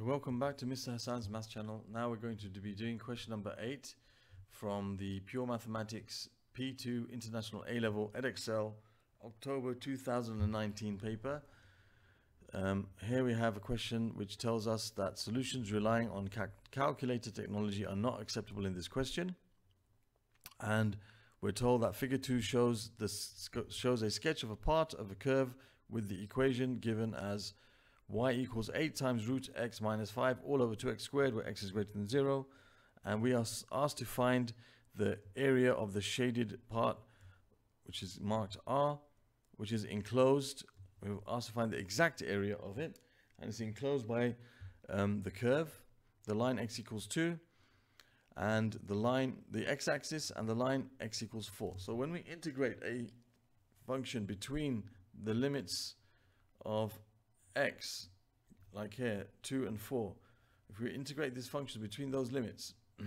Okay, welcome back to Mr. Hassaan's Maths channel. Now we're going to be doing question number 8 from the Pure Mathematics P2 International A-Level Edexcel October 2019 paper. Um, here we have a question which tells us that solutions relying on cal calculator technology are not acceptable in this question. And we're told that figure 2 shows, this, shows a sketch of a part of a curve with the equation given as y equals 8 times root x minus 5 all over 2x squared where x is greater than 0 and we are asked to find the area of the shaded part which is marked R which is enclosed. We are asked to find the exact area of it and it's enclosed by um, the curve. The line x equals 2 and the line the x-axis and the line x equals 4 so when we integrate a function between the limits of x, like here, 2 and 4, if we integrate this function between those limits,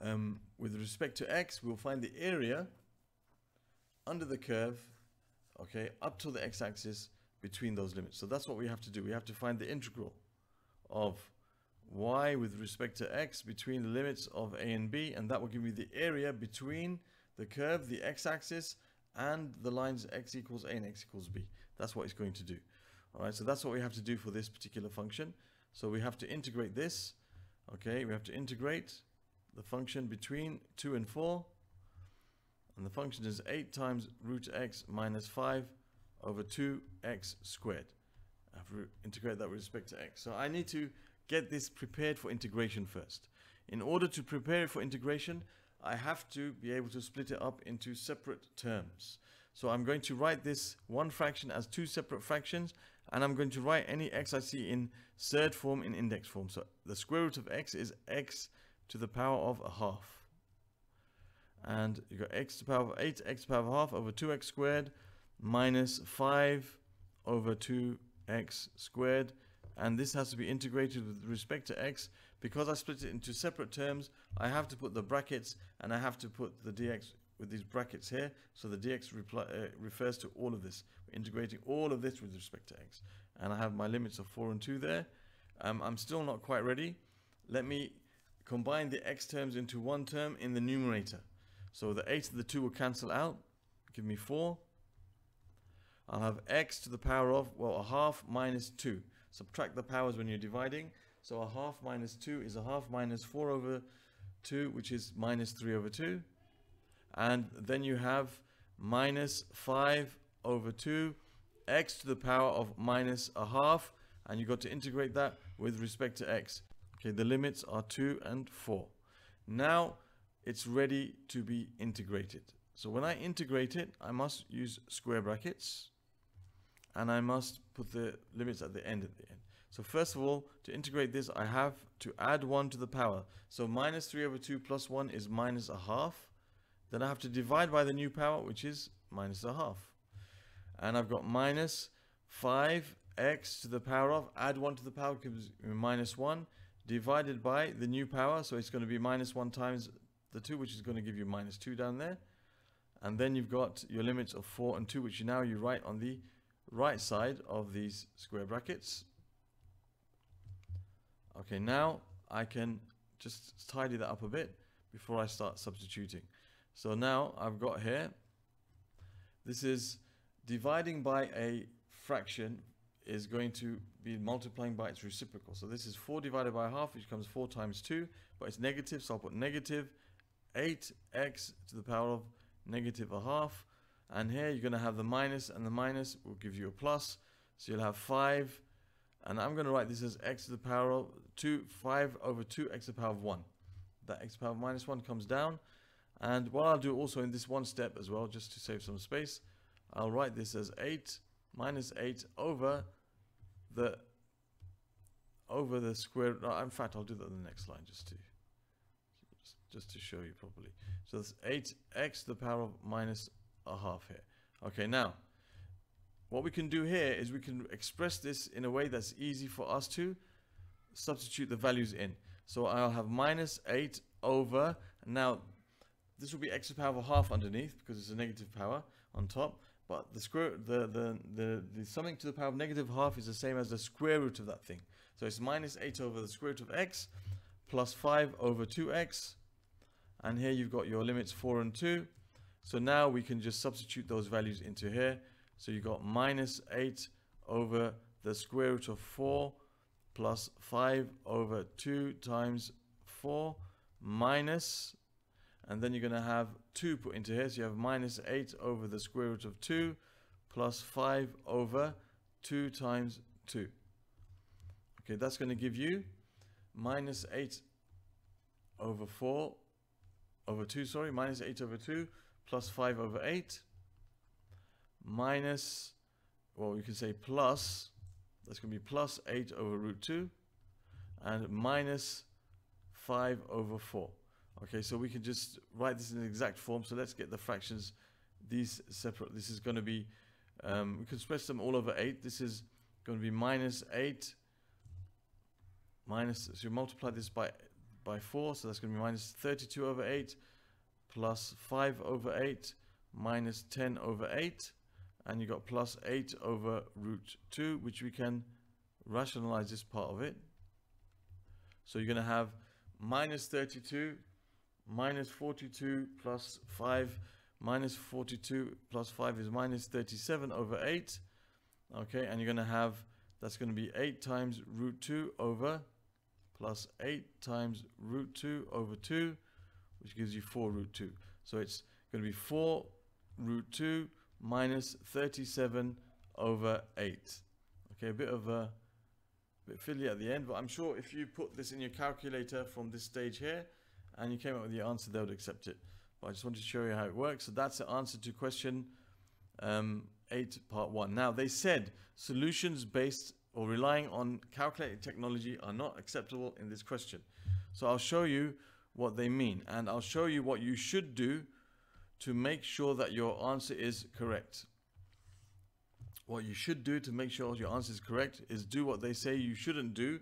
um, with respect to x, we'll find the area under the curve, okay, up to the x-axis between those limits. So that's what we have to do. We have to find the integral of y with respect to x between the limits of a and b, and that will give me the area between the curve, the x-axis, and the lines x equals a and x equals b. That's what it's going to do. All right, so that's what we have to do for this particular function. So we have to integrate this. Okay, we have to integrate the function between 2 and 4. And the function is 8 times root x minus 5 over 2x squared. I have to integrate that with respect to x. So I need to get this prepared for integration first. In order to prepare it for integration, I have to be able to split it up into separate terms. So I'm going to write this one fraction as two separate fractions and I'm going to write any x I see in surd form in index form. So the square root of x is x to the power of a half. And you got x to the power of 8, x to the power of half over 2x squared minus 5 over 2x squared. And this has to be integrated with respect to x. Because I split it into separate terms, I have to put the brackets and I have to put the dx with these brackets here. So the dx reply, uh, refers to all of this. We're integrating all of this with respect to x. And I have my limits of 4 and 2 there. Um, I'm still not quite ready. Let me combine the x terms into one term in the numerator. So the 8 and the 2 will cancel out. Give me 4. I'll have x to the power of, well, a half minus 2. Subtract the powers when you're dividing. So a half minus 2 is a half minus 4 over 2, which is minus 3 over 2 and then you have minus 5 over 2 x to the power of minus a half and you've got to integrate that with respect to x. Okay the limits are 2 and 4 now it's ready to be integrated. So when I integrate it I must use square brackets and I must put the limits at the end at the end. So first of all to integrate this I have to add 1 to the power. So minus 3 over 2 plus 1 is minus a half then I have to divide by the new power, which is minus a half. And I've got minus 5x to the power of, add 1 to the power gives minus 1, divided by the new power, so it's going to be minus 1 times the 2, which is going to give you minus 2 down there. And then you've got your limits of 4 and 2, which you now you write on the right side of these square brackets. Okay, now I can just tidy that up a bit before I start substituting. So now I've got here, this is dividing by a fraction is going to be multiplying by its reciprocal. So this is 4 divided by half, which becomes 4 times 2, but it's negative, so I'll put negative 8x to the power of negative a half. And here you're going to have the minus, and the minus will give you a plus. So you'll have 5, and I'm going to write this as x to the power of 2, 5 over 2 x to the power of 1. That x to the power of minus 1 comes down, and what I'll do also in this one step as well, just to save some space, I'll write this as 8 minus 8 over the over the square. In fact, I'll do that in the next line just to just, just to show you properly. So that's 8x to the power of minus a half here. Okay, now what we can do here is we can express this in a way that's easy for us to substitute the values in. So I'll have minus 8 over, now this will be x to the power of half underneath because it's a negative power on top. but the square the, the the the summing to the power of negative half is the same as the square root of that thing. So it's minus 8 over the square root of x plus 5 over 2x and here you've got your limits 4 and 2 so now we can just substitute those values into here. So you've got minus 8 over the square root of 4 plus 5 over 2 times 4 minus and then you're going to have 2 put into here. So you have minus 8 over the square root of 2 plus 5 over 2 times 2 okay that's going to give you minus 8 over 4 over 2 sorry minus 8 over 2 plus 5 over 8 minus well we can say plus that's going to be plus 8 over root 2 and minus 5 over 4 okay so we can just write this in the exact form. So let's get the fractions these separate this is going to be um, we can express them all over 8 this is going to be minus 8 minus so you multiply this by by 4 so that's going to be minus 32 over 8 plus 5 over 8 minus 10 over 8 and you got plus 8 over root 2 which we can rationalize this part of it. So you're going to have minus 32 minus 42 plus 5 minus 42 plus 5 is minus 37 over 8 okay and you're going to have that's going to be 8 times root 2 over plus 8 times root 2 over 2 which gives you 4 root 2 so it's going to be 4 root 2 minus 37 over 8 okay a bit of a bit fiddly at the end but I'm sure if you put this in your calculator from this stage here and you came up with the answer they would accept it but I just wanted to show you how it works so that's the answer to question um, 8 part 1 now they said solutions based or relying on calculated technology are not acceptable in this question. So I'll show you what they mean and I'll show you what you should do to make sure that your answer is correct. What you should do to make sure your answer is correct is do what they say you shouldn't do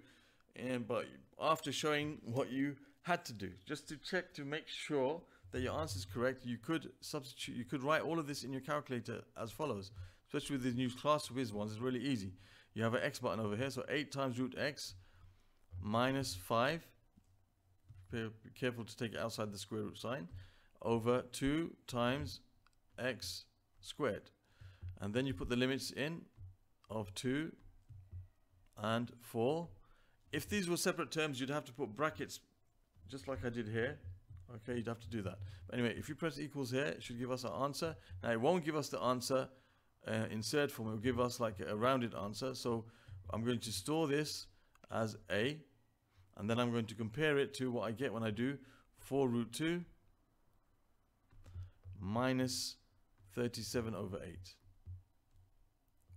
and but after showing what you had to do just to check to make sure that your answer is correct you could substitute you could write all of this in your calculator as follows especially with these new ClassWiz ones it's really easy you have an x button over here. So 8 times root x minus 5. Be careful to take it outside the square root sign. Over 2 times x squared. And then you put the limits in of 2 and 4. If these were separate terms, you'd have to put brackets just like I did here. Okay, you'd have to do that. But anyway, if you press equals here, it should give us our answer. Now, it won't give us the answer uh, in surd form, it will give us like a rounded answer. So I'm going to store this as A, and then I'm going to compare it to what I get when I do 4 root 2 minus 37 over 8.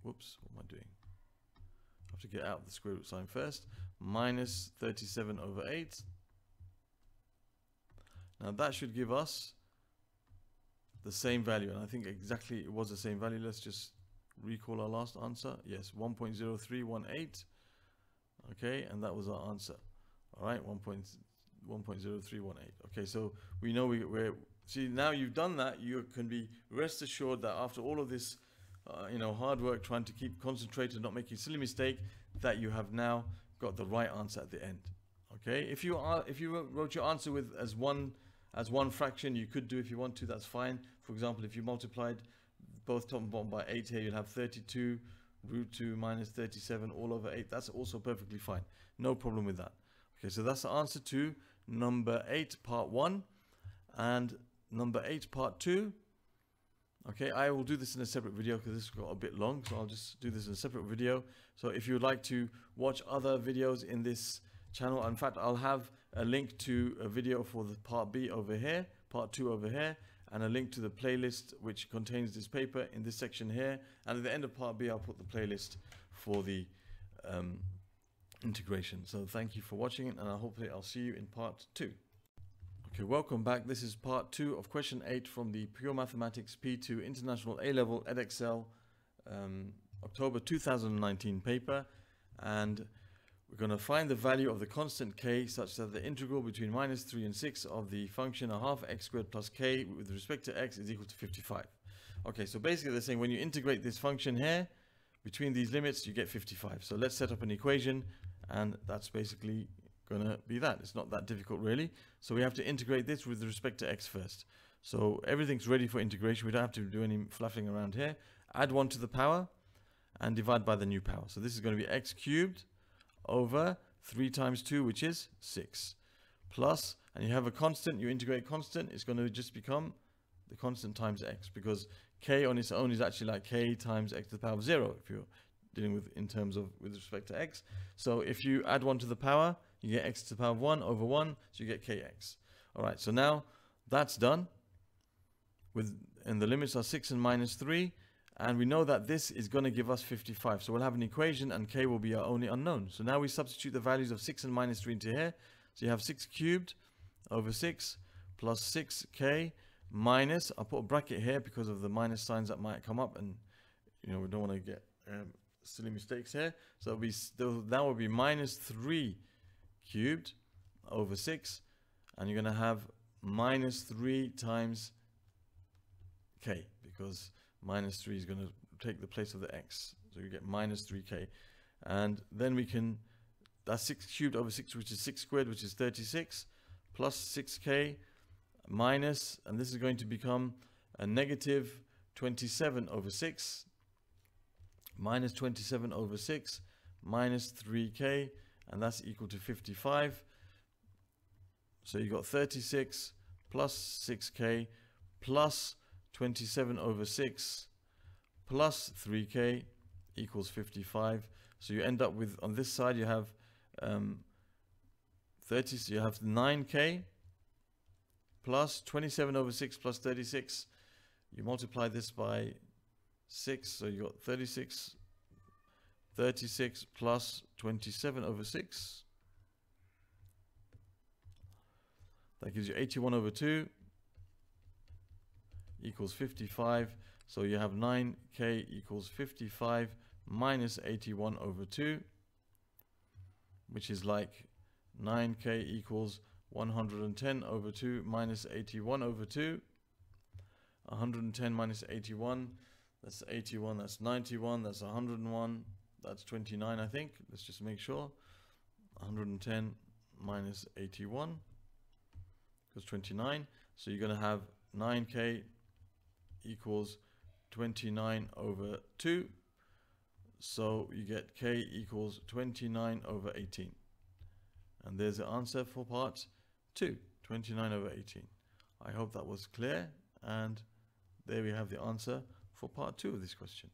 Whoops, what am I doing? I have to get out the square root sign first. Minus 37 over 8. Now that should give us the same value and I think exactly it was the same value. Let's just recall our last answer. Yes 1.0318 okay and that was our answer. All right 1.1.0318 okay so we know we, we're see now you've done that you can be rest assured that after all of this uh, you know hard work trying to keep concentrated not making silly mistake that you have now got the right answer at the end. Okay if you are if you wrote your answer with as one as one fraction you could do if you want to that's fine. For example if you multiplied both top and bottom by 8 here you'll have 32 root 2 minus 37 all over 8 that's also perfectly fine. No problem with that. Okay so that's the answer to number 8 part 1 and number 8 part 2 okay I will do this in a separate video because this got a bit long so I'll just do this in a separate video. So if you would like to watch other videos in this channel in fact I'll have a link to a video for the part B over here, part 2 over here, and a link to the playlist which contains this paper in this section here. And at the end of part B, I'll put the playlist for the um, integration. So thank you for watching and I hopefully I'll see you in part 2. Okay, welcome back. This is part 2 of question 8 from the Pure Mathematics P2 International A-Level Edexcel um, October 2019 paper. And we're going to find the value of the constant k such that the integral between minus 3 and 6 of the function a half x squared plus k with respect to x is equal to 55. Okay, so basically they're saying when you integrate this function here, between these limits, you get 55. So let's set up an equation, and that's basically going to be that. It's not that difficult, really. So we have to integrate this with respect to x first. So everything's ready for integration. We don't have to do any fluffing around here. Add 1 to the power, and divide by the new power. So this is going to be x cubed over 3 times 2, which is 6, plus, and you have a constant, you integrate constant, it's going to just become the constant times x, because k on its own is actually like k times x to the power of 0, if you're dealing with in terms of with respect to x. So if you add 1 to the power, you get x to the power of 1 over 1, so you get kx. All right, so now that's done. With And the limits are 6 and minus 3. And we know that this is going to give us 55. So we'll have an equation and k will be our only unknown. So now we substitute the values of 6 and minus 3 into here. So you have 6 cubed over 6 plus 6k minus, I'll put a bracket here because of the minus signs that might come up and you know we don't want to get um, silly mistakes here. So it'll be, that will be minus 3 cubed over 6 and you're going to have minus 3 times k because minus 3 is going to take the place of the x. So you get minus 3k. And then we can, that's 6 cubed over 6, which is 6 squared, which is 36, plus 6k minus, and this is going to become a negative 27 over 6, minus 27 over 6, minus 3k, and that's equal to 55. So you got 36 plus 6k plus 27 over 6 plus 3k equals 55. So you end up with, on this side, you have um, 30, so you have 9k plus 27 over 6 plus 36. You multiply this by 6, so you got 36, 36 plus 27 over 6. That gives you 81 over 2 equals 55. So you have 9k equals 55 minus 81 over 2, which is like 9k equals 110 over 2 minus 81 over 2. 110 minus 81, that's 81, that's 91, that's 101, that's 29 I think. Let's just make sure. 110 minus 81 equals 29. So you're going to have 9k equals 29 over 2. So you get k equals 29 over 18. And there's the answer for part 2, 29 over 18. I hope that was clear and there we have the answer for part 2 of this question.